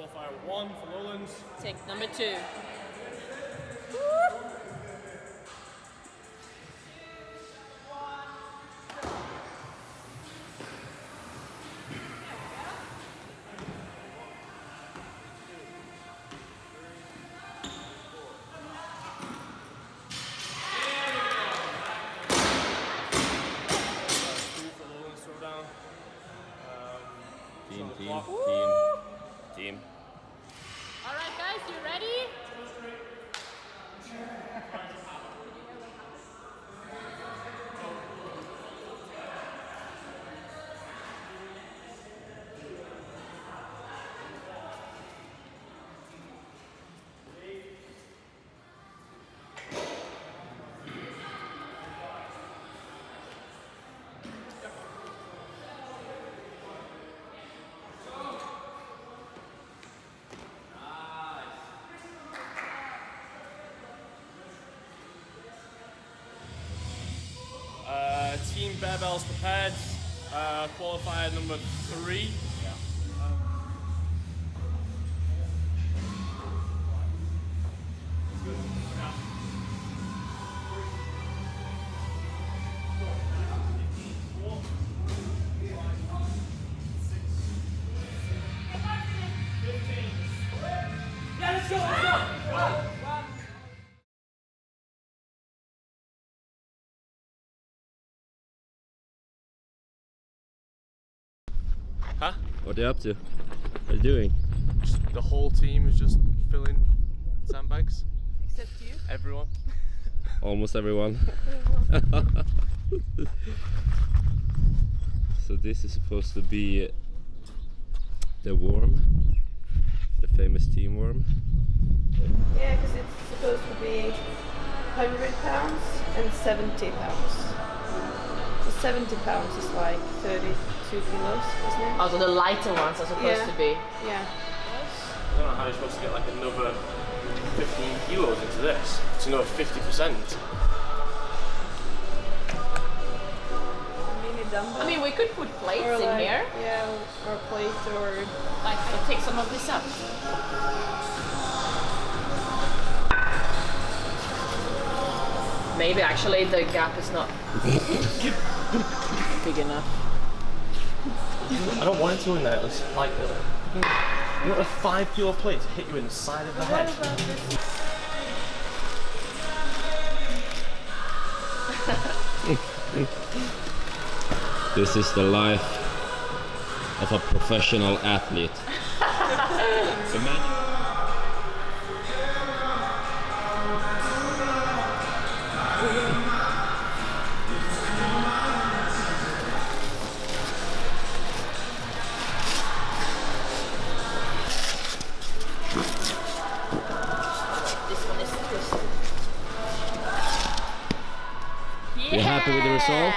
Round one for Lowlands. Take number two. Two for Lowlands throwdown. Um, Team, team, team, team. You ready? Uh, team Barebells prepared. Uh, qualifier number three. Huh? What are you up to? What are you doing? Just the whole team is just filling sandbags. Except you. Everyone. Almost everyone. so this is supposed to be the worm, the famous team worm. Yeah, because it's supposed to be 100 pounds and 70 pounds. So 70 pounds is like 32 kilos, isn't it? Oh, also, the lighter ones are supposed Yeah. to be. Yeah. I don't know how you're supposed to get like another 15 kilos into this. It's another 50%. Mini dumbbell. I mean, we could put plates or in like, here. Yeah, or plates, or. Like, I take some of this up. Maybe actually the gap is not big enough. I don't want it to in there. It's like, uh, you want a five kilo plate to hit you in the side of the head. this? This is the life of a professional athlete. You happy with the result?